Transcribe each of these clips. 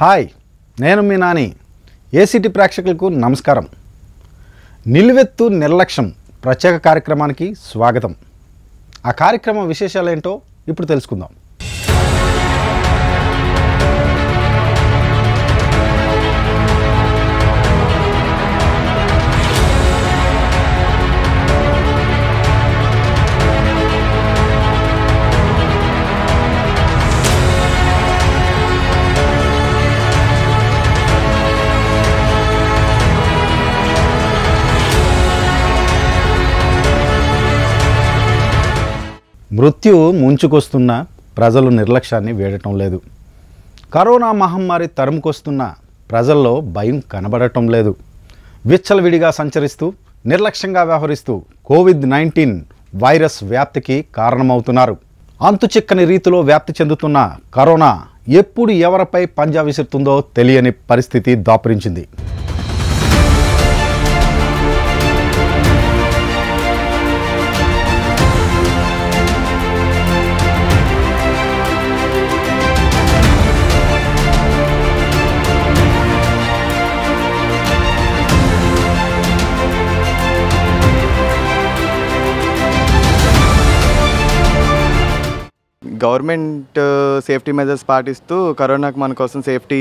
Hi నేను మీ Nani. ACT ప్రేక్షకులకు నమస్కారం. నిలువెత్తు నిర్లక్ష్యం ప్రత్యేక కార్యక్రమానికి స్వాగతం. ఆ కార్యక్రమం విశేషాలు ఏంటో ఇప్పుడు తెలుసుకుందాం. మృత్యు ముంచుకొస్తున్న ప్రజలు నిర్లక్ష్యాన్ని వేడటం లేదు. కరోనా మహమ్మారి తరుముకొస్తున్న ప్రజల్లో భయం కనబడటం లేదు. విచ్చలవిడిగా సంచరిస్తూ నిర్లక్ష్యంగా వ్యవహరిస్తూ కోవిడ్ నైన్టీన్ వైరస్ వ్యాప్తికి కారణమవుతున్నారు. అంతుచిక్కని రీతిలో వ్యాప్తి చెందుతున్న కరోనా ఎప్పుడు ఎవరిపై పంజా విసురుతుందో తెలియని పరిస్థితి దాపురించింది. గవర్నమెంట్ సేఫ్టీ మెజర్స్ పాటిస్తూ కరోనాకు మన కోసం సేఫ్టీ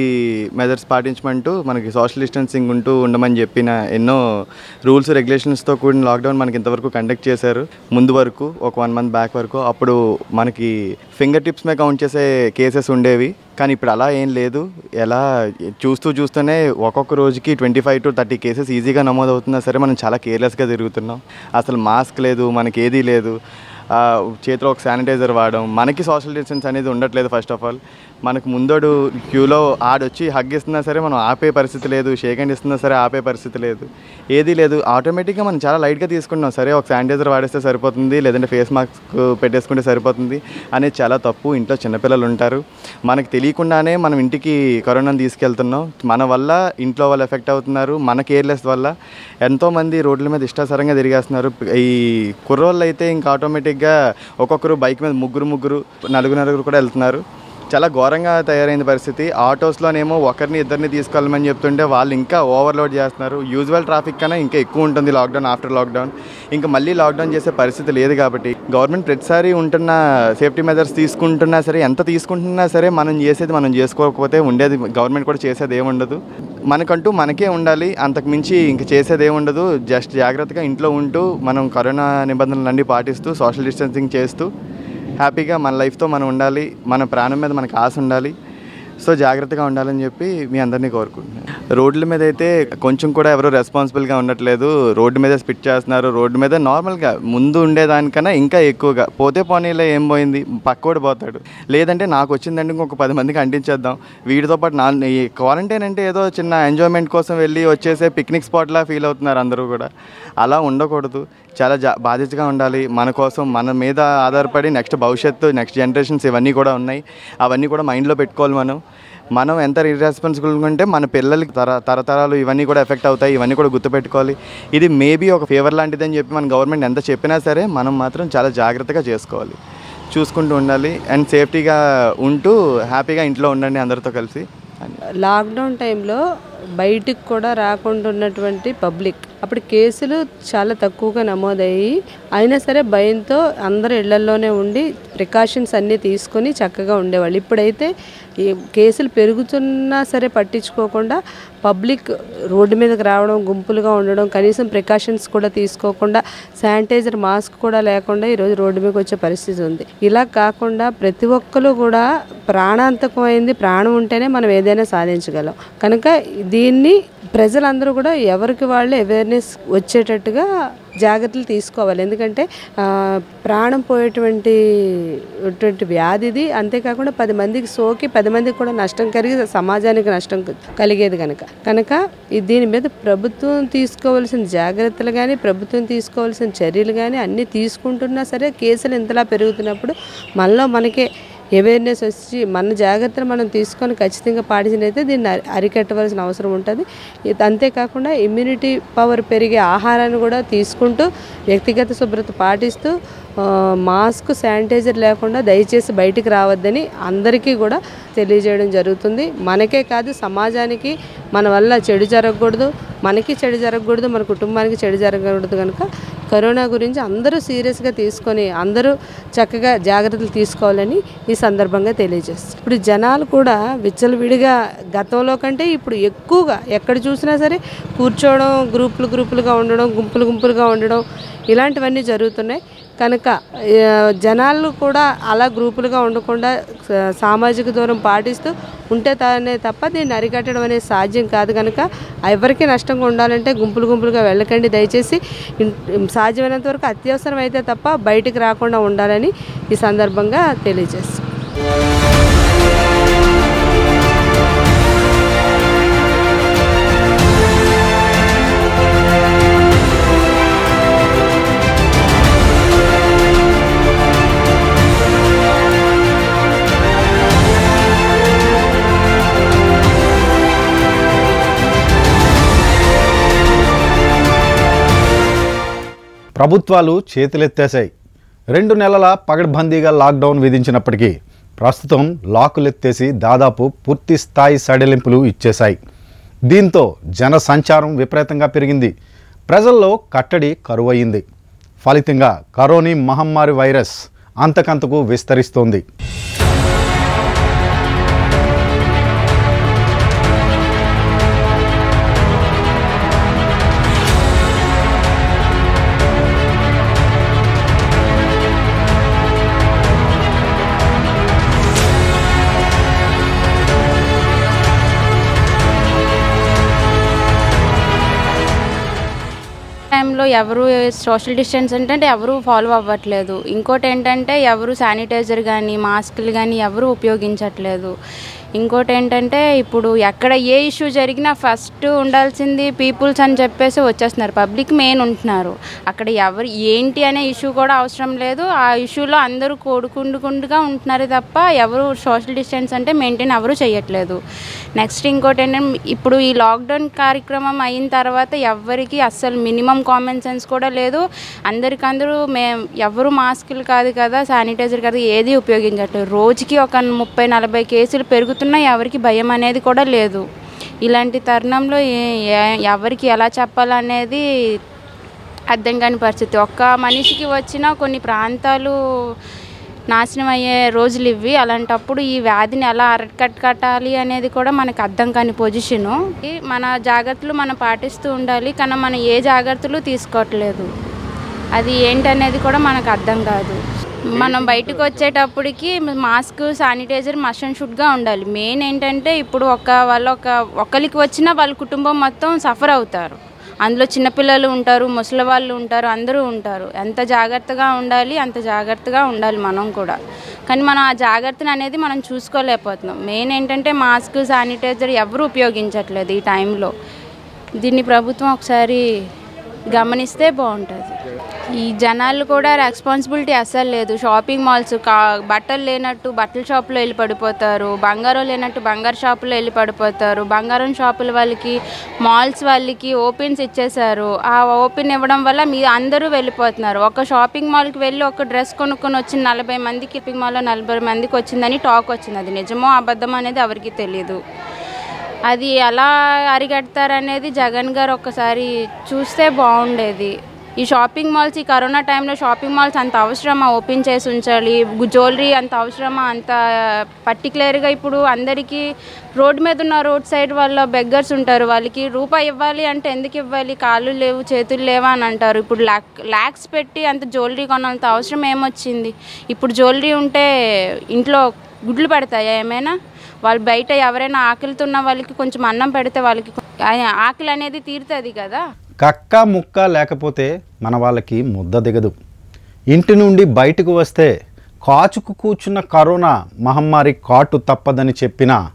మెజర్స్ పాటించమంటూ మనకి సోషల్ డిస్టెన్సింగ్ ఉంటూ ఉండమని చెప్పిన ఎన్నో రూల్స్ రెగ్యులేషన్స్తో కూడిన లాక్డౌన్ మనకి ఇంతవరకు కండక్ట్ చేశారు. ముందు వరకు ఒక వన్ మంత్ బ్యాక్ వరకు అప్పుడు మనకి ఫింగర్ టిప్స్ మీద కౌంట్ చేసే కేసెస్ ఉండేవి. కానీ ఇప్పుడు అలా ఏం లేదు. ఎలా చూస్తూ చూస్తూనే ఒక్కొక్క రోజుకి twenty five to thirty cases ఈజీగా నమోదవుతున్నా సరే మనం చాలా కేర్లెస్గా తిరుగుతున్నాం. అసలు మాస్క్ లేదు మనకి ఏదీ లేదు. చేతిలో ఒక శానిటైజర్ వాడడం మనకి సోషల్ డిస్టెన్స్ అనేది ఉండట్లేదు ఫస్ట్ ఆఫ్ ఆల్ మనకు ముందడు క్యూలో ఆడొచ్చి హగ్ ఇస్తున్నా సరే మనం ఆపే పరిస్థితి లేదు షేక్ హ్యాండ్ ఇస్తున్నా సరే ఆపే పరిస్థితి లేదు. ఏదీ లేదు. ఆటోమేటిక్గా మనం చాలా లైట్గా తీసుకుంటున్నాం సరే ఒక శానిటైజర్ వాడేస్తే సరిపోతుంది లేదంటే ఫేస్ మాస్క్ పెట్టేసుకుంటే సరిపోతుంది అనేది చాలా తప్పు. ఇంట్లో చిన్నపిల్లలు ఉంటారు. మనకు తెలియకుండానే మనం ఇంటికి కరోనాను తీసుకెళ్తున్నాం. మన వల్ల ఇంట్లో వాళ్ళు ఎఫెక్ట్ అవుతున్నారు. మన కేర్లెస్ వల్ల ఎంతోమంది రోడ్ల మీద ఇష్టాసరంగా తిరిగేస్తున్నారు. ఈ కుర్రోళ్ళు అయితే ఇంకా ఆటోమేటిక్గా ఒక్కొక్కరు బైక్ మీద ముగ్గురు ముగ్గురు నలుగురు నలుగురు కూడా వెళ్తున్నారు. చాలా ఘోరంగా తయారైంది పరిస్థితి. ఆటోస్లోనేమో ఒకరిని ఇద్దరిని తీసుకెళ్ళమని చెప్తుంటే వాళ్ళు ఇంకా ఓవర్లోడ్ చేస్తున్నారు. యూజువల్ ట్రాఫిక్ కన్నా ఇంకా ఎక్కువ ఉంటుంది లాక్డౌన్ ఆఫ్టర్ లాక్డౌన్. ఇంకా మళ్ళీ లాక్డౌన్ చేసే పరిస్థితి లేదు కాబట్టి గవర్నమెంట్ ప్రతిసారి ఉంటున్న సేఫ్టీ మెజర్స్ తీసుకుంటున్నా సరే ఎంత తీసుకుంటున్నా సరే మనం చేసేది మనం చేసుకోకపోతే ఉండేది గవర్నమెంట్ కూడా చేసేది ఏముండదు మనకంటూ మనకే ఉండాలి. అంతకు మించి ఇంక చేసేది ఏముండదు జస్ట్ జాగ్రత్తగా ఇంట్లో ఉంటూ మనం కరోనా నిబంధనలన్నీ పాటిస్తూ సోషల్ డిస్టెన్సింగ్ చేస్తూ హ్యాపీగా మన లైఫ్తో మనం ఉండాలి మన ప్రాణం మీద మనకు ఆశ ఉండాలి. సో జాగ్రత్తగా ఉండాలని చెప్పి మీ అందరినీ కోరుకుంటున్నాను. రోడ్ల మీద అయితే కొంచెం కూడా ఎవరు రెస్పాన్సిబుల్గా ఉండట్లేదు. రోడ్డు మీద స్పిట్ చేస్తున్నారు. రోడ్డు మీద నార్మల్గా ముందు ఉండేదానికన్నా ఇంకా ఎక్కువగా. పోతే పోనీలో ఏం పోయింది? పక్కోడు పోతాడు. లేదంటే నాకు వచ్చిందంటే ఇంకొక పది మందికి అంటించేద్దాం. వీటితో పాటు నా ఈ క్వారంటైన్ అంటే ఏదో చిన్న ఎంజాయ్మెంట్ కోసం వెళ్ళి వచ్చేసే పిక్నిక్ స్పాట్లా ఫీల్ అవుతున్నారు అందరూ కూడా. అలా ఉండకూడదు. చాలా జా బాధ్యతగా ఉండాలి. మన కోసం మన మీద ఆధారపడి నెక్స్ట్ భవిష్యత్తు నెక్స్ట్ జనరేషన్స్ ఇవన్నీ కూడా ఉన్నాయి. అవన్నీ కూడా మైండ్లో పెట్టుకోవాలి మనం. మనం ఎంత ఇర్రెస్పాన్సిబుల్గా ఉంటే మన పిల్లలకి తర తరతరాలు ఇవన్నీ కూడా ఎఫెక్ట్ అవుతాయి ఇవన్నీ కూడా గుర్తుపెట్టుకోవాలి. ఇది మేబీ ఒక ఫేవర్ లాంటిదని చెప్పి మన గవర్నమెంట్ ఎంత చెప్పినా సరే మనం మాత్రం చాలా జాగ్రత్తగా చేసుకోవాలి. చూసుకుంటూ ఉండాలి అండ్ సేఫ్టీగా ఉంటూ హ్యాపీగా ఇంట్లో ఉండండి అందరితో కలిసి. లాక్డౌన్ టైంలో బయటికి కూడా రాకుండా ఉన్నటువంటి పబ్లిక్ అప్పుడు కేసులు చాలా తక్కువగా నమోదయ్యి అయినా సరే భయంతో అందరూ ఇళ్ళలోనే ఉండి ప్రికాషన్స్ అన్నీ తీసుకొని చక్కగా ఉండేవాళ్ళు. ఇప్పుడైతే ఈ కేసులు పెరుగుతున్నా సరే పట్టించుకోకుండా పబ్లిక్ రోడ్డు మీదకి రావడం గుంపులుగా ఉండడం కనీసం ప్రికాషన్స్ కూడా తీసుకోకుండా శానిటైజర్ మాస్క్ కూడా లేకుండా ఈరోజు రోడ్డు మీదకి వచ్చే పరిస్థితి ఉంది. ఇలా కాకుండా ప్రతి ఒక్కరు కూడా ప్రాణాంతకమైంది ప్రాణం ఉంటేనే మనం ఏదైనా సాధించగలం. కనుక దీన్ని ప్రజలందరూ కూడా ఎవరికి వాళ్ళు అవేర్నెస్ వచ్చేటట్టుగా జాగ్రత్తలు తీసుకోవాలి. ఎందుకంటే ప్రాణం పోయేటువంటి అటువంటి వ్యాధిది అంతేకాకుండా పది మందికి సోకి పది మందికి కూడా నష్టం కలిగి సమాజానికి నష్టం కలిగేది కనుక కనుక దీని మీద ప్రభుత్వం తీసుకోవాల్సిన జాగ్రత్తలు కానీ ప్రభుత్వం తీసుకోవాల్సిన చర్యలు కానీ అన్నీ తీసుకుంటున్నా సరే కేసులు ఇంతలా పెరుగుతున్నప్పుడు మనలో మనకే అవేర్నెస్ వచ్చి మన జాగ్రత్తలు మనం తీసుకొని ఖచ్చితంగా పాటించినైతే దీన్ని అరికట్టవలసిన అవసరం ఉంటుంది. అంతేకాకుండా ఇమ్యూనిటీ పవర్ పెరిగే ఆహారాన్ని కూడా తీసుకుంటూ వ్యక్తిగత శుభ్రత పాటిస్తూ మాస్క్ శానిటైజర్ లేకుండా దయచేసి బయటికి రావద్దని అందరికీ కూడా తెలియజేయడం జరుగుతుంది. మనకే కాదు సమాజానికి మన వల్ల చెడు జరగకూడదు మనకి చెడు జరగకూడదు మన కుటుంబానికి చెడు జరగకూడదు కనుక కరోనా గురించి అందరూ సీరియస్గా తీసుకొని అందరూ చక్కగా జాగ్రత్తలు తీసుకోవాలని ఈ సందర్భంగా తెలియజేస్తారు ఇప్పుడు జనాలు కూడా విచ్చలవిడిగా గతంలో కంటే ఇప్పుడు ఎక్కువగా ఎక్కడ చూసినా సరే కూర్చోవడం గ్రూపులు గ్రూపులుగా ఉండడం గుంపులు గుంపులుగా ఉండడం ఇలాంటివన్నీ జరుగుతున్నాయి. కనుక జనాలు కూడా అలా గ్రూపులుగా ఉండకుండా సామాజిక దూరం పాటిస్తూ ఉంటే తానే తప్ప దీన్ని అరికట్టడం అనేది సాధ్యం కాదు కనుక ఎవరికీ నష్టంగా ఉండాలంటే గుంపులు గుంపులుగా వెళ్ళకండి. దయచేసి సాధ్యమైనంత వరకు అత్యవసరం అయితే తప్ప బయటికి రాకుండా ఉండాలని ఈ సందర్భంగా తెలియజేస్తాం ప్రభుత్వాలు చేతులెత్తేశాయి. రెండు నెలల పగడ్బందీగా లాక్డౌన్ విధించినప్పటికీ ప్రస్తుతం లాకులెత్తేసి దాదాపు పూర్తి స్థాయి సడలింపులు ఇచ్చేశాయి. దీంతో జన సంచారం విపరీతంగా పెరిగింది. ప్రజల్లో కట్టడి కరువయింది ఫలితంగా కరోనీ మహమ్మారి వైరస్ అంతకంతకు విస్తరిస్తోంది. టైంలో ఎవరు సోషల్ డిస్టెన్స్ అంటే ఎవరు ఫాలో అవ్వట్లేదు. ఇంకోటి ఏంటంటే ఎవరు శానిటైజర్ కానీ మాస్కులు కానీ ఎవరు ఉపయోగించట్లేదు. ఇంకోటి ఏంటంటే ఇప్పుడు ఎక్కడ ఏ ఇష్యూ జరిగినా ఫస్ట్ ఉండాల్సింది పీపుల్స్ అని చెప్పేసి వచ్చేస్తున్నారు. పబ్లిక్ మెయిన్ ఉంటున్నారు. అక్కడ ఎవరు ఏంటి అనే ఇష్యూ కూడా అవసరం లేదు. ఆ ఇష్యూలో అందరూ కోడుకుండుకుండుగా ఉంటున్నారు తప్ప ఎవరు సోషల్ డిస్టెన్స్ అంటే మెయింటైన్ ఎవరు చేయట్లేదు నెక్స్ట్ ఇంకోటి ఏంటంటే ఇప్పుడు ఈ లాక్డౌన్ కార్యక్రమం అయిన తర్వాత ఎవరికి అస్సలు మినిమం కామన్ సెన్స్ కూడా లేదు. అందరికందరూ మే ఎవరు మాస్కులు కాదు కదా శానిటైజర్ కాదు ఏది ఉపయోగించట్లేదు. రోజుకి ఒక ముప్పై నలభై కేసులు పెరుగుతున్నా ఎవరికి భయం అనేది కూడా లేదు. ఇలాంటి తరుణంలో ఎవరికి ఎలా చెప్పాలనేది అర్థం కాని పరిస్థితి. ఒక్క మనిషికి వచ్చిన కొన్ని ప్రాంతాలు నాశనం అయ్యే రోజులు ఇవి అలాంటప్పుడు ఈ వ్యాధిని ఎలా అరకట్టాలి అనేది కూడా మనకు అర్థం కాని పొజిషను. ఈ మన జాగ్రత్తలు మనం పాటిస్తూ ఉండాలి కానీ మనం ఏ జాగ్రత్తలు తీసుకోవట్లేదు. అది ఏంటనేది కూడా మనకు అర్థం కాదు. మనం బయటకు వచ్చేటప్పటికి మాస్క్ శానిటైజర్ మస్ట్ అండ్ షుడ్గా ఉండాలి. మెయిన్ ఏంటంటే ఇప్పుడు ఒక వాళ్ళ ఒక ఒకరికి వచ్చినా వాళ్ళ కుటుంబం మొత్తం సఫర్ అవుతారు. అందులో చిన్నపిల్లలు ఉంటారు ముసలి వాళ్ళు ఉంటారు అందరూ ఉంటారు. ఎంత జాగ్రత్తగా ఉండాలి అంత జాగ్రత్తగా ఉండాలి మనం కూడా. కానీ మనం ఆ జాగ్రత్తను అనేది మనం చూసుకోలేకపోతున్నాం. మెయిన్ ఏంటంటే మాస్క్ శానిటైజర్ ఎవరు ఉపయోగించట్లేదు ఈ టైంలో. దీన్ని ప్రభుత్వం ఒకసారి గమనిస్తే బాగుంటుంది. ఈ జనాలు కూడా రెస్పాన్సిబిలిటీ అస్సలు లేదు. షాపింగ్ మాల్స్ కా బట్టలు లేనట్టు బట్టల షాపులో వెళ్ళి పడిపోతారు. బంగారం లేనట్టు బంగారు షాపులో వెళ్ళి పడిపోతారు. బంగారం షాపుల వాళ్ళకి మాల్స్ వాళ్ళకి ఓపెన్స్ ఇచ్చేశారు. ఆ ఓపెన్ ఇవ్వడం వల్ల మీ అందరూ వెళ్ళిపోతున్నారు. ఒక షాపింగ్ మాల్కి వెళ్ళి ఒక డ్రెస్ కొనుక్కొని వచ్చిన నలభై మందికి షాపింగ్ మాల్లో నలభై మందికి వచ్చిందని టాక్ వచ్చింది. అది నిజమో అబద్ధం అనేది ఎవరికి తెలియదు అది ఎలా అరిగడతారనేది జగన్ గారు ఒక్కసారి చూస్తే బాగుండేది. ఈ షాపింగ్ మాల్స్ ఈ కరోనా టైంలో షాపింగ్ మాల్స్ అంత అవసరమా? ఓపెన్ చేసి ఉంచాలి. జ్యువెలరీ అంత అవసరమా? అంత పర్టికులర్గా ఇప్పుడు అందరికీ రోడ్ మీద ఉన్న రోడ్ సైడ్ వాళ్ళ బెగ్గర్స్ ఉంటారు. వాళ్ళకి రూపాయి ఇవ్వాలి అంటే ఎందుకు ఇవ్వాలి? కాళ్ళు లేవు చేతులు లేవా అని అంటారు. ఇప్పుడు ల్యాక్ ల్యాక్స్ పెట్టి అంత జ్యువెలరీ కొనంత అవసరం ఏమొచ్చింది? ఇప్పుడు జ్యువెలరీ ఉంటే ఇంట్లో గుడ్లు పడతాయా ఏమైనా? వాళ్ళు బయట ఎవరైనా ఆకలితో ఉన్న వాళ్ళకి కొంచెం అన్నం పెడితే వాళ్ళకి ఆకలి అనేది తీరుతుంది కదా? కక్క ముక్క లేకపోతే మన వాళ్ళకి ముద్ద దిగదు. ఇంటి నుండి బయటకు వస్తే కాచుకు కూర్చున్న కరోనా మహమ్మారి కాటు తప్పదని చెప్పినా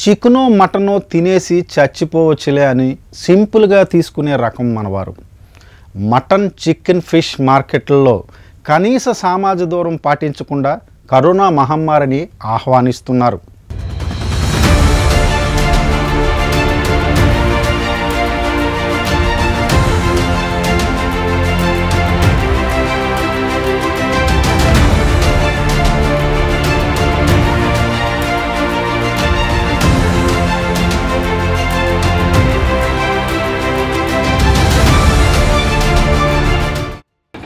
చికెనో మటనో తినేసి చచ్చిపోవచ్చులే అని సింపుల్గా తీసుకునే రకం మనవారు. మటన్ చికెన్ ఫిష్ మార్కెట్లలో కనీస సామాజ దూరం పాటించకుండా కరోనా మహమ్మారిని ఆహ్వానిస్తున్నారు.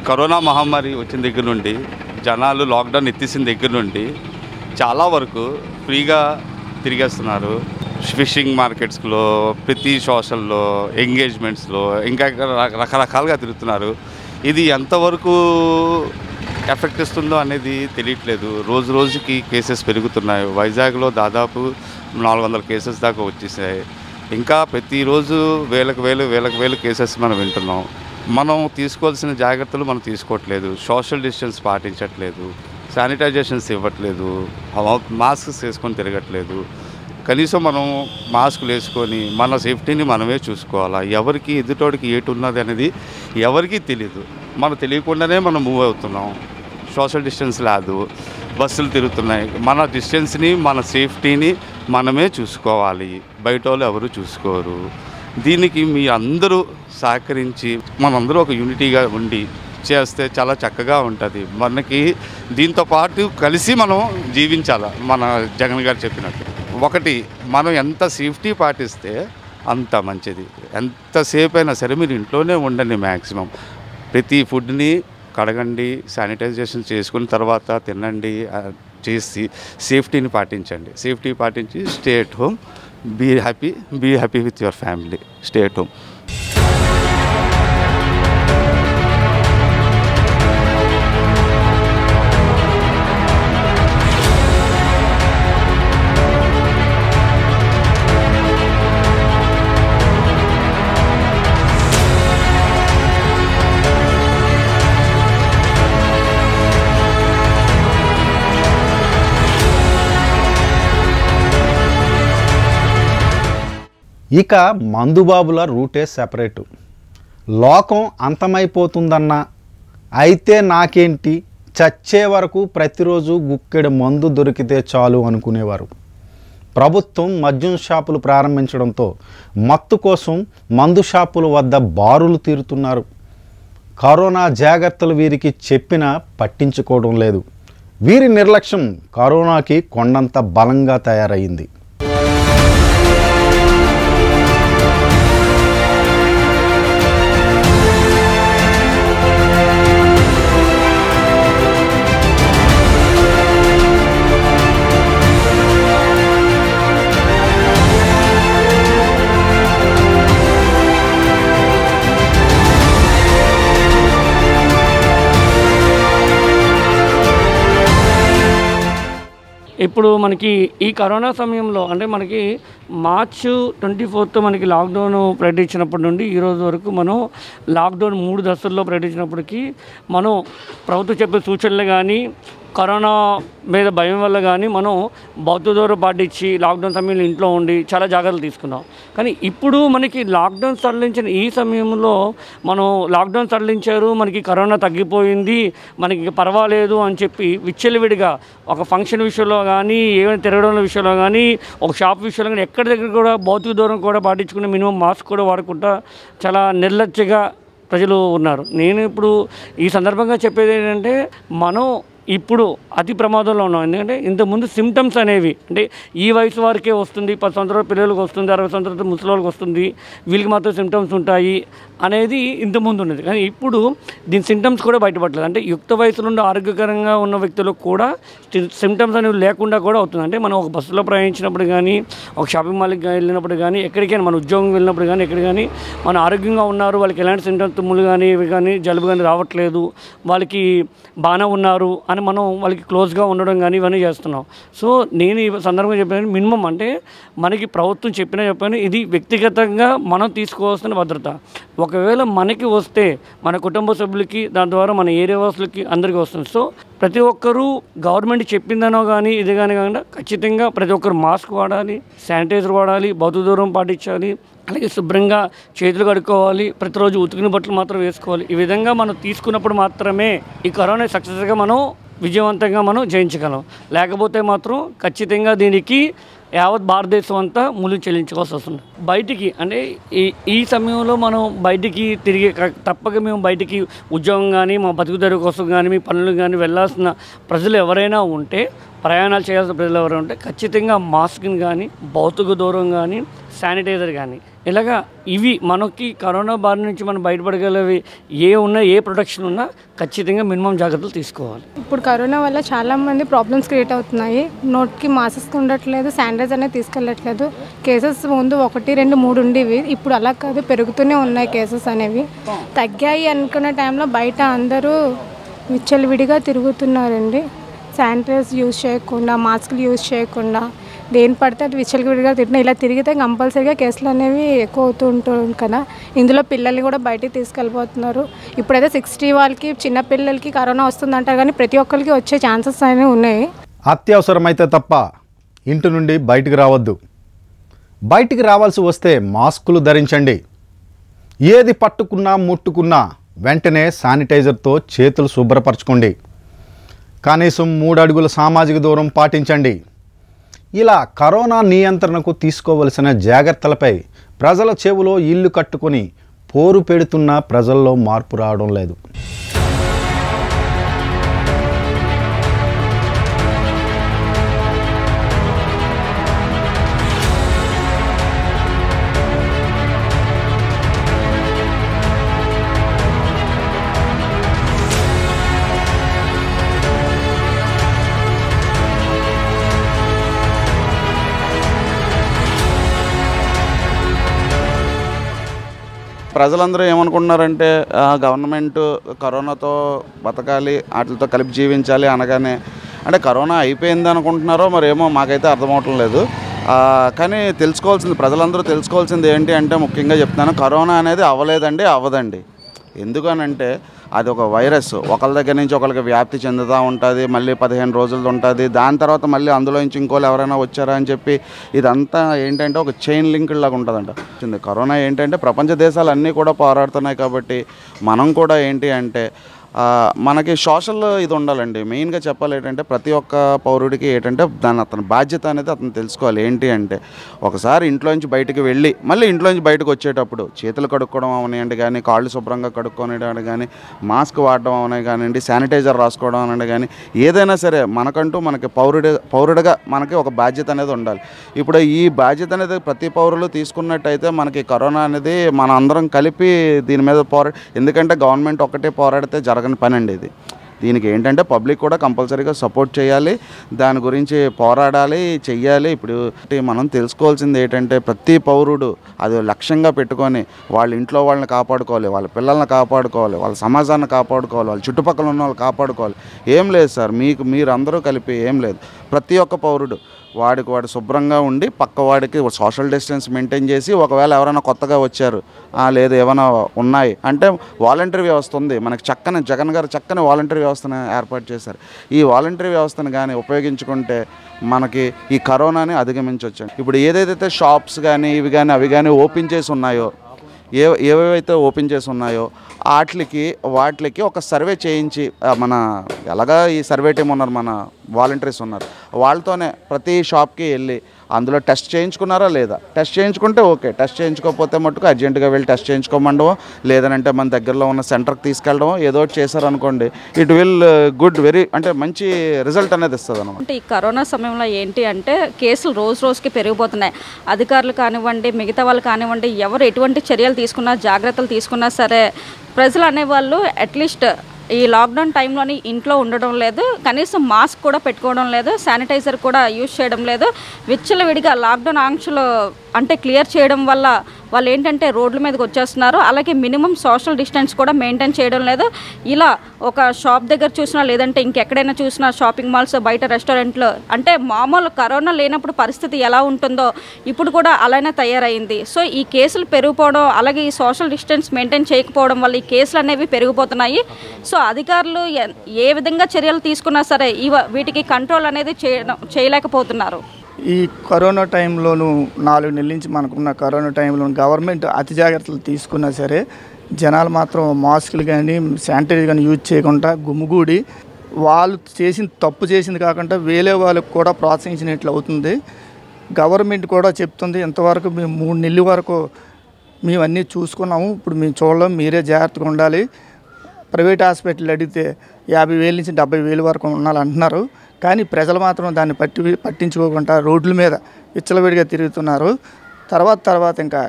కరోనా మహమ్మారి వచ్చిన దగ్గర నుండి జనాలు లాక్డౌన్ ఎత్తేసిన దగ్గర నుండి చాలా వరకు ఫ్రీగా తిరిగేస్తున్నారు. ఫిషింగ్ మార్కెట్స్లో ప్రతి సోషల్లో ఎంగేజ్మెంట్స్లో ఇంకా రక- రకరకాలుగా తిరుగుతున్నారు. ఇది ఎంతవరకు ఎఫెక్ట్ ఇస్తుందో అనేది తెలియట్లేదు. రోజు రోజుకి కేసెస్ పెరుగుతున్నాయి. వైజాగ్లో దాదాపు నాలుగు వందల కేసెస్ దాకా వచ్చేసాయి. ఇంకా ప్రతిరోజు వేలకు వేలు వేలకు వేలు కేసెస్ మనం వింటున్నాం. మనం తీసుకోవాల్సిన జాగ్రత్తలు మనం తీసుకోవట్లేదు. సోషల్ డిస్టెన్స్ పాటించట్లేదు. శానిటైజేషన్స్ ఇవ్వట్లేదు. మాస్క్స్ వేసుకొని తిరగట్లేదు. కనీసం మనం మాస్కులు వేసుకొని మన సేఫ్టీని మనమే చూసుకోవాలా? ఎవరికి ఎదుటోడికి ఏటు ఉన్నది అనేది ఎవరికీ తెలియదు మనం తెలియకుండానే మనం మూవ్ అవుతున్నాం. సోషల్ డిస్టెన్స్ లేదు బస్సులు తిరుగుతున్నాయి. మన డిస్టెన్స్ని మన సేఫ్టీని మనమే చూసుకోవాలి. బయట వాళ్ళు ఎవరు చూసుకోరు. దీనికి మీ అందరూ సహకరించి మనందరూ ఒక యూనిటీగా ఉండి చేస్తే చాలా చక్కగా ఉంటుంది. మనకి దీంతో పాటు కలిసి మనం జీవించాలి? మన జగన్ గారు చెప్పినట్టు. ఒకటి మనం ఎంత సేఫ్టీ పాటిస్తే అంత మంచిది. ఎంతసేపు అయినా సరే మీరు ఇంట్లోనే ఉండండి మ్యాక్సిమం ప్రతి ఫుడ్ని కడగండి శానిటైజేషన్ చేసుకున్న తర్వాత తినండి చేసి సేఫ్టీని పాటించండి. సేఫ్టీ పాటించి stay at home be happy be happy with your family. Stay at home. ఇక మందుబాబుల రూటే సెపరేటు. లోకం అంతమైపోతుందన్నా. అయితే నాకేంటి? చచ్చే వరకు ప్రతిరోజు గుక్కెడు మందు దొరికితే చాలు అనుకునేవారు. ప్రభుత్వం మద్యం షాపులు ప్రారంభించడంతో మత్తు కోసం మందు షాపుల వద్ద బారులు తీరుతున్నారు. కరోనా జాగ్రత్తలు వీరికి చెప్పినా పట్టించుకోవడం లేదు. వీరి నిర్లక్ష్యం కరోనాకి కొండంత బలంగా తయారయ్యింది. ఇప్పుడు మనకి ఈ కరోనా సమయంలో అంటే మనకి మార్చ్ ట్వంటీ ఫోర్త్ మనకి లాక్డౌన్ ప్రకటించినప్పటి నుండి ఈరోజు వరకు మనం లాక్డౌన్ మూడు దశల్లో ప్రకటించినప్పటికీ మనం ప్రభుత్వం చెప్పే సూచనలు కానీ కరోనా మీద భయం వల్ల కానీ మనం బౌద్ధ దూరం పాటించి లాక్డౌన్ సమయంలో ఇంట్లో ఉండి చాలా జాగ్రత్తలు తీసుకున్నాం. కానీ ఇప్పుడు మనకి లాక్డౌన్ సడలించిన ఈ సమయంలో మనం లాక్డౌన్ సడలించారు మనకి కరోనా తగ్గిపోయింది మనకి పర్వాలేదు అని చెప్పి విచ్చలవిడిగా ఒక ఫంక్షన్ విషయంలో కానీ ఏమైనా తిరగడం విషయంలో కానీ ఒక షాప్ విషయంలో కానీ ఎక్కడి దగ్గర కూడా భౌతిక దూరం కూడా పాటించుకుని మినిమం మాస్క్ కూడా వాడకుండా చాలా నిర్లజ్జగా ప్రజలు ఉన్నారు. నేను ఇప్పుడు ఈ సందర్భంగా చెప్పేది ఏంటంటే మనం ఇప్పుడు అతి ప్రమాదంలో ఉన్నాం. ఎందుకంటే ఇంతకుముందు సిమ్టమ్స్ అనేవి అంటే ఈ వయసు వారికే వస్తుంది పది సంవత్సరాల పిల్లలకు వస్తుంది అరవై సంవత్సరాల ముసలి వాళ్ళకి వస్తుంది వీళ్ళకి మాత్రం సిమ్టమ్స్ ఉంటాయి అనేది ఇంతకుముందు ఉన్నది. కానీ ఇప్పుడు దీని సిమ్టమ్స్ కూడా బయటపడలేదు. అంటే యుక్త వయసులో ఉండే ఆరోగ్యకరంగా ఉన్న వ్యక్తులకు కూడా సిమ్టమ్స్ అనేవి లేకుండా కూడా అవుతుంది. అంటే మనం ఒక బస్సులో ప్రయాణించినప్పుడు కానీ ఒక షాపింగ్ మాల్కి వెళ్ళినప్పుడు కానీ ఎక్కడికైనా మన ఉద్యోగం వెళ్ళినప్పుడు కానీ ఎక్కడ కానీ మన ఆరోగ్యంగా ఉన్నారు వాళ్ళకి ఎలాంటి సిమ్టమ్స్ తుమ్ములు కానీ ఇవి కానీ జలుబు కానీ రావట్లేదు వాళ్ళకి బాగానే ఉన్నారు అని మనం వాళ్ళకి క్లోజ్గా ఉండడం కానీ ఇవన్నీ చేస్తున్నాం. సో నేను ఈ సందర్భంగా చెప్పాను మినిమం అంటే మనకి ప్రభుత్వం చెప్పినా చెప్పాను ఇది వ్యక్తిగతంగా మనం తీసుకోవాల్సిన భద్రత. ఒకవేళ మనకి వస్తే మన కుటుంబ సభ్యులకి దాని ద్వారా మన ఏరియా వాసులకి అందరికీ వస్తుంది. సో ప్రతి ఒక్కరూ గవర్నమెంట్ చెప్పిందనో కానీ ఇది కానీ కాకుండా ఖచ్చితంగా ప్రతి ఒక్కరు మాస్క్ వాడాలి శానిటైజర్ వాడాలి భౌతిక దూరం పాటించాలి అలాగే శుభ్రంగా చేతులు కడుక్కోవాలి ప్రతిరోజు ఉతికిన బట్టలు మాత్రం వేసుకోవాలి. ఈ విధంగా మనం తీసుకున్నప్పుడు మాత్రమే ఈ కరోనా సక్సెస్గా మనం విజయవంతంగా మనం జయించగలం. లేకపోతే మాత్రం ఖచ్చితంగా దీనికి యావత్ భారతదేశం అంతా ములు చెల్లించుకోవాల్సి వస్తుంది. బయటికి అంటే ఈ ఈ సమయంలో మనం బయటికి తిరిగి తప్పక మేము బయటికి ఉద్యోగం కానీ మా బతుకుదారు కోసం కానీ మీ పనులు కానీ వెళ్ళాల్సిన ప్రజలు ఎవరైనా ఉంటే ప్రయాణాలు చేయాల్సిన ప్రజలు ఎవరు ఉంటే ఖచ్చితంగా మాస్క్ని కానీ భౌతిక దూరం కానీ శానిటైజర్ కానీ. ఇలాగా ఇవి మనకి కరోనా బారి నుంచి మనం బయటపడగలవి ఏ ఉన్నా ఏ ప్రొటెక్షన్ ఉన్నా ఖచ్చితంగా మినిమం జాగ్రత్తలు తీసుకోవాలి. ఇప్పుడు కరోనా వల్ల చాలామంది ప్రాబ్లమ్స్ క్రియేట్ అవుతున్నాయి. నోట్కి మాస్క్ ఉండట్లేదు శానిటైజర్ అనేది తీసుకెళ్ళట్లేదు. కేసెస్ ముందు ఒకటి రెండు మూడు ఉండేవి. ఇప్పుడు అలా కాదు పెరుగుతూనే ఉన్నాయి కేసెస్ అనేవి. తగ్గాయి అనుకున్న టైంలో బయట అందరూ విచ్చలవిడిగా తిరుగుతున్నారండి. శానిటైజ్ యూజ్ చేయకుండా మాస్కులు యూజ్ చేయకుండా దేని పడితే అది విచ్చలవిడిగా తిట్టినా ఇలా తిరిగితే కంపల్సరీగా కేసులు అనేవి ఎక్కువ అవుతూ ఉంటుంది కదా. ఇందులో పిల్లల్ని కూడా బయటికి తీసుకెళ్ళిపోతున్నారు. ఇప్పుడైతే సిక్స్టీ వాళ్ళకి చిన్న పిల్లలకి కరోనా వస్తుందంటారు కానీ ప్రతి ఒక్కరికి వచ్చే ఛాన్సెస్ అనేవి ఉన్నాయి. అత్యవసరమైతే తప్ప ఇంటి నుండి బయటికి రావద్దు. బయటికి రావాల్సి వస్తే మాస్కులు ధరించండి. ఏది పట్టుకున్నా ముట్టుకున్నా వెంటనే శానిటైజర్తో చేతులు శుభ్రపరచుకోండి. కనీసం మూడు అడుగుల సామాజిక దూరం పాటించండి. ఇలా కరోనా నియంత్రణకు తీసుకోవలసిన జాగ్రత్తలపై ప్రజల చెవులో ఇల్లు కట్టుకొని పోరు పెడుతున్న ప్రజల్లో మార్పు రావడం లేదు. ప్రజలందరూ ఏమనుకుంటున్నారంటే గవర్నమెంట్ కరోనాతో బతకాలి వాటితో కలిపి జీవించాలి అనగానే అంటే కరోనా అయిపోయింది అనుకుంటున్నారో మరేమో మాకైతే అర్థమవటం లేదు. కానీ తెలుసుకోవాల్సింది ప్రజలందరూ తెలుసుకోవాల్సింది ఏంటి అంటే ముఖ్యంగా చెప్తాను కరోనా అనేది అవ్వలేదండి అవ్వదండి. ఎందుకనంటే అది ఒక వైరస్. ఒకళ్ళ దగ్గర నుంచి ఒకరికి వ్యాప్తి చెందుతూ ఉంటుంది మళ్ళీ పదిహేను రోజులు ఉంటుంది. దాని తర్వాత మళ్ళీ అందులో నుంచి ఇంకోళ్ళు ఎవరైనా వచ్చారా అని చెప్పి ఇదంతా ఏంటంటే ఒక చైన్ లింక్ లాగా ఉంటుందంట. కరోనా ఏంటంటే ప్రపంచ దేశాలు అన్నీ కూడా పోరాడుతున్నాయి కాబట్టి మనం కూడా ఏంటి అంటే మనకి సోషల్ ఇది ఉండాలండి. మెయిన్గా చెప్పాలి ఏంటంటే ప్రతి ఒక్క పౌరుడికి ఏంటంటే దాని అతని బాధ్యత అనేది అతను తెలుసుకోవాలి. ఏంటి అంటే ఒకసారి ఇంట్లోంచి బయటికి వెళ్ళి మళ్ళీ ఇంట్లోంచి బయటకు వచ్చేటప్పుడు చేతులు కడుక్కోవడం అవనివ్వండి కానీ కాళ్ళు శుభ్రంగా కడుక్కోనివ్వండి కానీ మాస్క్ వాడడం అవనే కానివ్వండి శానిటైజర్ రాసుకోవడం అనండి కానీ ఏదైనా సరే మనకంటూ మనకి పౌరుడి పౌరుడిగా మనకి ఒక బాధ్యత అనేది ఉండాలి. ఇప్పుడు ఈ బాధ్యత అనేది ప్రతి పౌరులు తీసుకున్నట్టయితే మనకి కరోనా అనేది మన అందరం కలిపి దీని మీద పోరా ఎందుకంటే గవర్నమెంట్ ఒక్కటే పోరాడితే జరగని పని అండి ఇది. దీనికి ఏంటంటే పబ్లిక్ కూడా కంపల్సరీగా సపోర్ట్ చేయాలి. దాని గురించి పోరాడాలి చెయ్యాలి. ఇప్పుడు మనం తెలుసుకోవాల్సింది ఏంటంటే ప్రతి పౌరుడు అది లక్ష్యంగా పెట్టుకొని వాళ్ళ ఇంట్లో వాళ్ళని కాపాడుకోవాలి వాళ్ళ పిల్లల్ని కాపాడుకోవాలి వాళ్ళ సమాజాన్ని కాపాడుకోవాలి వాళ్ళ చుట్టుపక్కల ఉన్న వాళ్ళు కాపాడుకోవాలి. ఏం లేదు సార్ మీకు మీరందరూ కలిపి ఏం లేదు. ప్రతి ఒక్క పౌరుడు వాడికి వాడు శుభ్రంగా ఉండి పక్క వాడికి సోషల్ డిస్టెన్స్ మెయింటైన్ చేసి ఒకవేళ ఎవరైనా కొత్తగా వచ్చారు లేదు ఏమైనా ఉన్నాయి? అంటే వాలంటరీ వ్యవస్థ ఉంది. మనకి చక్కని జగన్ గారు చక్కని వాలంటరీ వ్యవస్థను ఏర్పాటు చేశారు. ఈ వాలంటరీ వ్యవస్థను కానీ ఉపయోగించుకుంటే మనకి ఈ కరోనాని అధిగమించవచ్చు ఇప్పుడు ఏదైతే షాప్స్ కానీ ఇవి కానీ అవి కానీ ఓపెన్ చేసి ఉన్నాయో ఏ ఏవేవైతే ఓపెన్ చేసి ఉన్నాయో వాటికి వాటికి ఒక సర్వే చేయించి మన ఎలాగా ఈ సర్వే టీం ఉన్నారు మన వాలంటీర్స్ ఉన్నారు వాళ్ళతోనే ప్రతి షాప్కి వెళ్ళి అందులో టెస్ట్ చేయించుకున్నారా లేదా? టెస్ట్ చేయించుకుంటే ఓకే. టెస్ట్ చేయించుకోకపోతే మట్టుకు అర్జెంటుగా వెళ్ళి టెస్ట్ చేయించుకోమండమో లేదనంటే మన దగ్గరలో ఉన్న సెంటర్కి తీసుకెళ్ళడమో ఏదో ఒకటి చేశారనుకోండి it will uh, good very అంటే మంచి రిజల్ట్ అనేది ఇస్తుంది అనమాట అంటే ఈ కరోనా సమయంలో ఏంటి అంటే కేసులు రోజు రోజుకి పెరిగిపోతున్నాయి. అధికారులు కానివ్వండి మిగతా వాళ్ళు కానివ్వండి ఎవరు ఎటువంటి చర్యలు తీసుకున్నా జాగ్రత్తలు తీసుకున్నా సరే ప్రజలు అనేవాళ్ళు అట్లీస్ట్ ఈ లాక్డౌన్ టైంలోని ఇంట్లో ఉండడం లేదు కనీసం మాస్క్ కూడా పెట్టుకోవడం లేదు శానిటైజర్ కూడా యూజ్ చేయడం లేదు. విచ్చలవిడిగా లాక్డౌన్ ఆంక్షలు అంటే క్లియర్ చేయడం వల్ల వాళ్ళు ఏంటంటే రోడ్ల మీదకి వచ్చేస్తున్నారు. అలాగే మినిమం సోషల్ డిస్టెన్స్ కూడా మెయింటైన్ చేయడం లేదు. ఇలా ఒక షాప్ దగ్గర చూసినా లేదంటే ఇంకెక్కడైనా చూసినా షాపింగ్ మాల్స్ బయట రెస్టారెంట్లో అంటే మామూలు కరోనా లేనప్పుడు పరిస్థితి ఎలా ఉంటుందో ఇప్పుడు కూడా అలానే తయారైంది. సో ఈ కేసులు పెరిగిపోవడం అలాగే ఈ సోషల్ డిస్టెన్స్ మెయింటైన్ చేయకపోవడం వల్ల ఈ కేసులు అనేవి పెరిగిపోతున్నాయి. సో అధికారులు ఏ విధంగా చర్యలు తీసుకున్నా సరే ఇవ వీటికి కంట్రోల్ అనేది చేయడం చేయలేకపోతున్నారు. ఈ కరోనా టైంలోనూ నాలుగు నెలల నుంచి మనకున్న కరోనా టైంలో గవర్నమెంట్ అతి జాగ్రత్తలు తీసుకున్నా సరే జనాలు మాత్రం మాస్కులు కానీ శానిటైజర్ కానీ యూజ్ చేయకుండా గుమ్ముగూడి వాళ్ళు చేసిన తప్పు చేసింది కాకుండా వేరే వాళ్ళకు కూడా ప్రోత్సహించినట్లు అవుతుంది. గవర్నమెంట్ కూడా చెప్తుంది ఇంతవరకు మేము మూడు నెలల వరకు మేము అన్నీ చూసుకున్నాము ఇప్పుడు మేము చూడలేం మీరే జాగ్రత్తగా ఉండాలి. ప్రైవేట్ హాస్పిటల్ అడిగితే యాభై వేల నుంచి డెబ్బై వేల వరకు ఉండాలి అంటున్నారు. కానీ ప్రజలు మాత్రం దాన్ని పట్టి పట్టించుకోకుండా రోడ్ల మీద విచ్చలవిడిగా తిరుగుతున్నారు. తర్వాత తర్వాత ఇంకా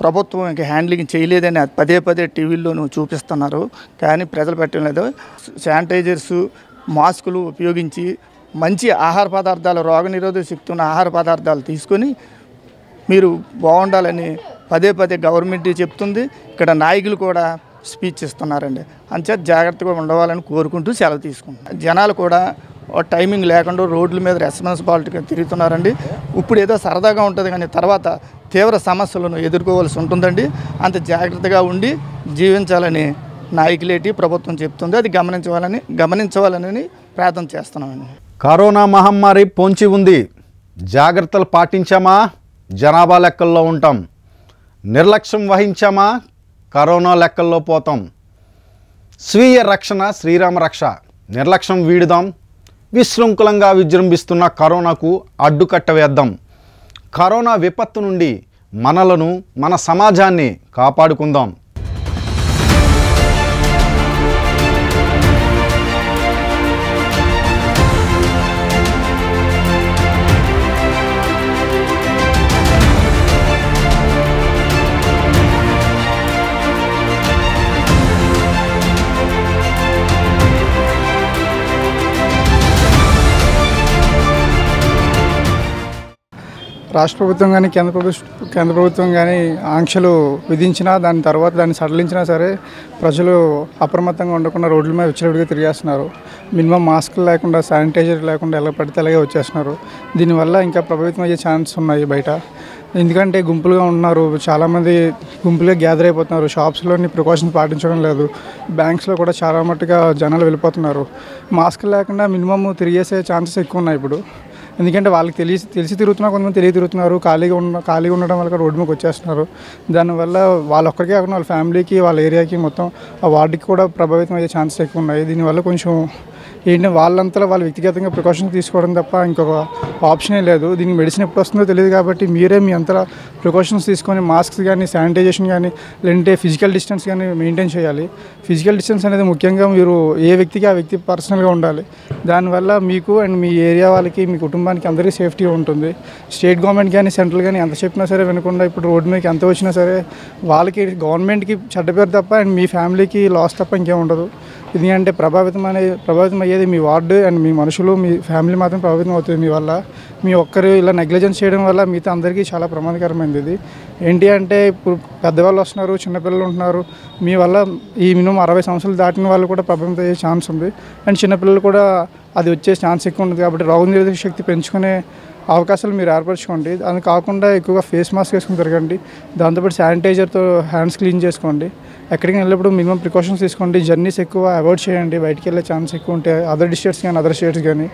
ప్రభుత్వం ఇంకా హ్యాండ్లింగ్ చేయలేదని పదే పదే టీవీల్లోనూ చూపిస్తున్నారు. కానీ ప్రజలు పెట్టడం లేదు. శానిటైజర్స్ మాస్కులు ఉపయోగించి మంచి ఆహార పదార్థాలు రోగనిరోధక శక్తి ఉన్న ఆహార పదార్థాలు తీసుకొని మీరు బాగుండాలని పదే పదే గవర్నమెంట్ చెప్తుంది. ఇక్కడ నాయకులు కూడా స్పీచ్ ఇస్తున్నారండి. అంచేత జాగ్రత్తగా ఉండవాలని కోరుకుంటూ సెలవు తీసుకుంటున్నాం జనాలు కూడా టైమింగ్ లేకుండా రోడ్ల మీద రెస్పాన్సిబాలిటీగా తిరుగుతున్నారండి. ఇప్పుడు ఏదో సరదాగా ఉంటుంది కానీ తర్వాత తీవ్ర సమస్యలను ఎదుర్కోవాల్సి ఉంటుందండి. అంత జాగ్రత్తగా ఉండి జీవించాలని నాయకులేటి ప్రభుత్వం చెప్తుంది. అది గమనించవాలని గమనించవాలని ప్రార్థన చేస్తున్నామండి. కరోనా మహమ్మారి పొంచి ఉంది. జాగ్రత్తలు పాటించామా? జనాభా లెక్కల్లో ఉంటాం. నిర్లక్ష్యం వహించామా? కరోనా లెక్కల్లో పోతాం. స్వీయ రక్షణ శ్రీరామ రక్ష. నిర్లక్ష్యం వీడుదాం. విశృంఖలంగా విజృంభిస్తున్న కరోనాకు అడ్డుకట్ట వేద్దాం. కరోనా విపత్తు నుండి మనలను మన సమాజాన్ని కాపాడుకుందాం. రాష్ట్ర ప్రభుత్వం కానీ కేంద్ర ప్రభుత్వం కేంద్ర ప్రభుత్వం కానీ ఆంక్షలు విధించినా దాని తర్వాత దాన్ని సడలించినా సరే ప్రజలు అప్రమత్తంగా ఉండకుండా రోడ్ల మీద విచ్చలవిడిగా తిరిగేస్తున్నారు. మినిమం మాస్క్లు లేకుండా శానిటైజర్ లేకుండా ఎలా పడితే అలాగే వచ్చేస్తున్నారు. దీనివల్ల ఇంకా ప్రభావితం అయ్యే ఛాన్స్ ఉన్నాయి బయట. ఎందుకంటే గుంపులుగా ఉన్నారు చాలామంది గుంపులుగా గ్యాదర్ అయిపోతున్నారు. షాప్స్లోని ప్రికాషన్స్ పాటించడం లేదు. బ్యాంక్స్లో కూడా చాలా మట్టుగా జనాలు వెళ్ళిపోతున్నారు. మాస్క్ లేకుండా మినిమం తిరిగేసే ఛాన్సెస్ ఎక్కువ ఉన్నాయి ఇప్పుడు. ఎందుకంటే వాళ్ళకి తెలిసి తెలిసి తిరుగుతున్నారు కొంతమంది తెలియ తిరుగుతున్నారు ఖాళీగా ఉన్న ఖాళీగా ఉండడం వల్ల రోడ్డు మీదకి వచ్చేస్తున్నారు. దానివల్ల వాళ్ళ ఒక్కరికే కాకుండా వాళ్ళ ఫ్యామిలీకి వాళ్ళ ఏరియాకి మొత్తం ఆ వార్డుకి కూడా ప్రభావితం అయ్యే ఛాన్సెస్ ఎక్కువ ఉన్నాయి. దీనివల్ల కొంచెం ఏంటంటే వాళ్ళంతా వాళ్ళు వ్యక్తిగతంగా ప్రికాషన్స్ తీసుకోవడం తప్ప ఇంకొక ఆప్షనే లేదు. దీనికి మెడిసిన్ ఎప్పుడు వస్తుందో తెలియదు కాబట్టి మీరే మీ అంతా ప్రికాషన్స్ తీసుకొని మాస్క్స్ కానీ శానిటైజేషన్ కానీ లేదంటే ఫిజికల్ డిస్టెన్స్ కానీ మెయింటైన్ చేయాలి. ఫిజికల్ డిస్టెన్స్ అనేది ముఖ్యంగా మీరు ఏ వ్యక్తికి ఆ వ్యక్తి పర్సనల్గా ఉండాలి. దానివల్ల మీకు అండ్ మీ ఏరియా వాళ్ళకి మీ కుటుంబానికి అందరికీ సేఫ్టీ ఉంటుంది. స్టేట్ గవర్నమెంట్ కానీ సెంట్రల్ కానీ ఎంత చెప్పినా సరే వినకుండా ఇప్పుడు రోడ్డు మీదకి ఎంత వచ్చినా సరే వాళ్ళకి గవర్నమెంట్కి చెడ్డ పేరు తప్ప అండ్ మీ ఫ్యామిలీకి లాస్ తప్ప ఇంకేం ఉండదు. ఎందుకంటే ప్రభావితం అనేది ప్రభావితం అయ్యేది మీ వార్డు అండ్ మీ మనుషులు మీ ఫ్యామిలీ మాత్రం ప్రభావితం అవుతుంది మీ వల్ల. మీ ఒక్కరు ఇలా నెగ్లిజెన్స్ చేయడం వల్ల మీతో అందరికీ చాలా ప్రమాదకరమైనది. ఇది ఏంటి అంటే ఇప్పుడు పెద్దవాళ్ళు వస్తున్నారు చిన్నపిల్లలు ఉంటున్నారు. మీ వల్ల ఈ మినిమం అరవై సంవత్సరాలు దాటిన వాళ్ళు కూడా ప్రభావితం అయ్యే ఛాన్స్ ఉంది. అండ్ చిన్నపిల్లలు కూడా అది వచ్చే ఛాన్స్ ఎక్కువ ఉంటుంది కాబట్టి రోగనిరోధక శక్తి పెంచుకునే అవకాశాలు మీరు ఏర్పరచుకోండి. అది కాకుండా ఎక్కువగా ఫేస్ మాస్క్ వేసుకుని తిరగండి. దాంతోపాటు శానిటైజర్తో హ్యాండ్స్ క్లీన్ చేసుకోండి. ఎక్కడికి వెళ్ళినప్పుడు మినిమం ప్రికాషన్స్ తీసుకోండి. జర్నీస్ ఎక్కువ అవాయిడ్ చేయండి. బయటికి వెళ్ళే ఛాన్స్ ఎక్కువ ఉంటే అదర్ డిస్టేట్స్ కానీ అదర్ స్టేట్స్ కానీ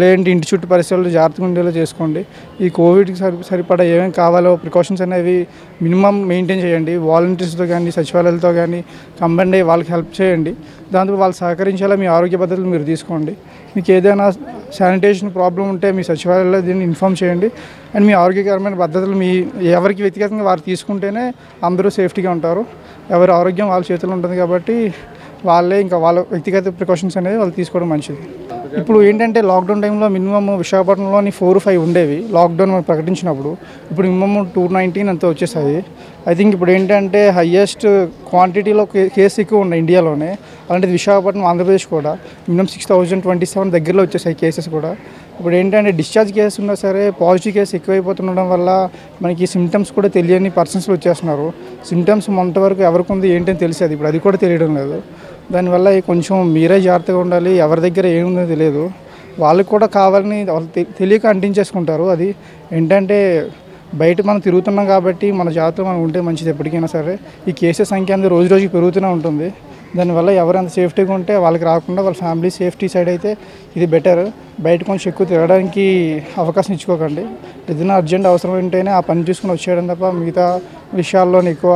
లేదంటే ఇంటి చుట్టూ పరిసరాలు జాగ్రత్తగా ఉండేలా చేసుకోండి. ఈ కోవిడ్కి సరి సరిపడా ఏమేమి కావాలో ప్రికాషన్స్ అనేవి మినిమం మెయింటైన్ చేయండి. వాలంటీర్స్తో కానీ సచివాలయాలతో కానీ కంబైన్ అయ్యి వాళ్ళకి హెల్ప్ చేయండి. దాంతో వాళ్ళు సహకరించేలా మీ ఆరోగ్య పద్ధతులు మీరు తీసుకోండి. మీకు ఏదైనా శానిటేషన్ ప్రాబ్లం ఉంటే మీ సచివాలయంలో దీన్ని ఇన్ఫామ్ చేయండి. అండ్ మీ ఆరోగ్యకరమైన పద్ధతులు మీ ఎవరికి వ్యక్తిగతంగా వారు తీసుకుంటేనే అందరూ సేఫ్టీగా ఉంటారు. ఎవరి ఆరోగ్యం వాళ్ళ చేతిలో ఉంటుంది కాబట్టి వాళ్ళే ఇంకా వాళ్ళ వ్యక్తిగత ప్రికాషన్స్ అనేది వాళ్ళు తీసుకోవడం మంచిది. ఇప్పుడు ఏంటంటే లాక్డౌన్ టైంలో మినిమమ్ విశాఖపట్నంలోని ఫోర్ ఫైవ్ ఉండేవి లాక్డౌన్ మనం ప్రకటించినప్పుడు. ఇప్పుడు మినిమమ్ టూ నైన్టీన్ అంతా వచ్చేసాయి. ఐ థింక్ ఇప్పుడు ఏంటంటే హయ్యెస్ట్ క్వాంటిటీలో కేసు ఎక్కువ ఉన్నాయి ఇండియాలోనే. అలాంటిది విశాఖపట్నం ఆంధ్రప్రదేశ్ కూడా. Minimum six thousand twenty seven దగ్గరలో వచ్చేసాయి కేసెస్ కూడా. ఇప్పుడు ఏంటంటే డిశ్చార్జ్ కేసు ఉన్నా సరే పాజిటివ్ కేసు ఎక్కువైపోతుండడం వల్ల మనకి సిమ్టమ్స్ కూడా తెలియని పర్సన్స్ వచ్చేస్తున్నారు. సిమ్టమ్స్ మొన్నటి వరకు ఎవరికి ఉంది ఏంటని తెలిసేది. ఇప్పుడు అది కూడా తెలియడం లేదు. దానివల్ల కొంచెం మీరే జాగ్రత్తగా ఉండాలి. ఎవరి దగ్గర ఏముందో తెలియదు. వాళ్ళకి కూడా కావాలని వాళ్ళు తెలియక అంటించేసుకుంటారు. అది ఏంటంటే బయట మనం తిరుగుతున్నాం కాబట్టి మన జాగ్రత్తగా మనం ఉంటే మంచిది ఎప్పటికైనా సరే. ఈ కేసెస్ సంఖ్య అనేది రోజు రోజుకి పెరుగుతూనే ఉంటుంది. దానివల్ల ఎవరంత సేఫ్టీగా ఉంటే వాళ్ళకి రాకుండా వాళ్ళ ఫ్యామిలీ సేఫ్టీ సైడ్ అయితే ఇది బెటర్. బయట కొంచెం ఎక్కువ తిరగడానికి అవకాశం ఇచ్చుకోకండి. ఏదైనా అర్జెంట్ అవసరం ఉంటేనే ఆ పని చూసుకుని వచ్చేయడం తప్ప మిగతా విషయాల్లోని ఎక్కువ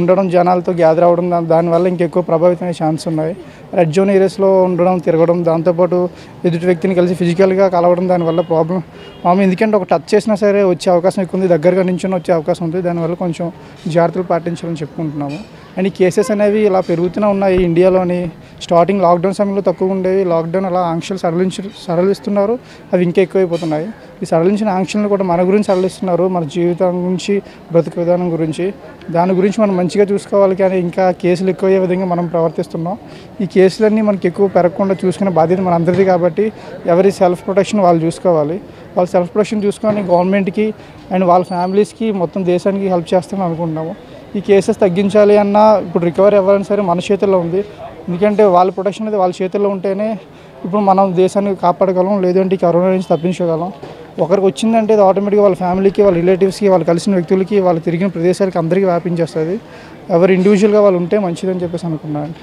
ఉండడం జనాలతో గ్యాదర్ అవ్వడం దానివల్ల ఇంకెక్కువ ప్రభావితమైన ఛాన్స్ ఉన్నాయి. రెడ్ జోన్ ఏరియాస్లో ఉండడం తిరగడం దాంతోపాటు ఎదుటి వ్యక్తిని కలిసి ఫిజికల్గా కలవడం దానివల్ల ప్రాబ్లం. మామూలు ఎందుకంటే ఒక టచ్ చేసినా సరే వచ్చే అవకాశం ఎక్కువ ఉంది దగ్గరగా నుంచి వచ్చే అవకాశం ఉంది. దానివల్ల కొంచెం జాగ్రత్తలు పాటించాలని చెప్పుకుంటున్నాము. అండ్ ఈ కేసెస్ అనేవి ఇలా పెరుగుతూనే ఉన్నాయి ఇండియాలోని. స్టార్టింగ్ లాక్డౌన్ సమయంలో తక్కువ ఉండేవి. లాక్డౌన్ అలా ఆంక్షలు సడలించు సడలిస్తున్నారు. అవి ఇంకా ఎక్కువైపోతున్నాయి. ఈ సడలించిన ఆంక్షలను కూడా మన గురించి సడలిస్తున్నారు. మన జీవితం గురించి బ్రతుకు విధానం గురించి. దాని గురించి మనం మంచిగా చూసుకోవాలి కానీ ఇంకా కేసులు ఎక్కువయ్యే విధంగా మనం ప్రవర్తిస్తున్నాం. ఈ కేసులన్నీ మనకి ఎక్కువ పెరగకుండా చూసుకునే బాధ్యత మన అందరిది కాబట్టి ఎవరి సెల్ఫ్ ప్రొటెక్షన్ వాళ్ళు చూసుకోవాలి. వాళ్ళు సెల్ఫ్ ప్రొటెక్షన్ చూసుకొని గవర్నమెంట్కి అండ్ వాళ్ళ ఫ్యామిలీస్కి మొత్తం దేశానికి హెల్ప్ చేస్తామని అనుకుంటున్నాము. ఈ కేసెస్ తగ్గించాలి అన్నా ఇప్పుడు రికవరీ అవ్వాలని సరే మన చేతుల్లో ఉంది. ఎందుకంటే వాళ్ళ ప్రొటెక్షన్ అనేది వాళ్ళ చేతుల్లో ఉంటేనే ఇప్పుడు మనం దేశాన్ని కాపాడగలం లేదంటే ఈ కరోనా నుంచి తప్పించగలం. ఒకరికి వచ్చిందంటే అది ఆటోమేటిక్గా వాళ్ళ ఫ్యామిలీకి వాళ్ళ రిలేటివ్స్కి వాళ్ళు కలిసిన వ్యక్తులకి వాళ్ళు తిరిగిన ప్రదేశాలకి అందరికీ వ్యాపించేస్తుంది. ఎవరు ఇండివిజువల్గా వాళ్ళు ఉంటే మంచిదని చెప్పేసి అనుకున్నాను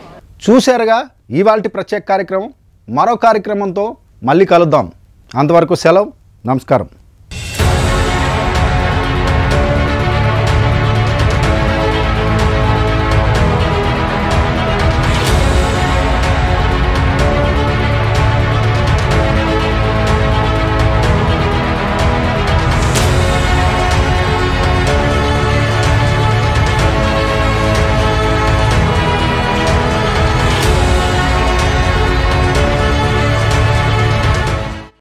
చూశారుగా? ఇవాళ ప్రత్యేక కార్యక్రమం మరో కార్యక్రమంతో మళ్ళీ కలుద్దాం. అంతవరకు సెలవు నమస్కారం.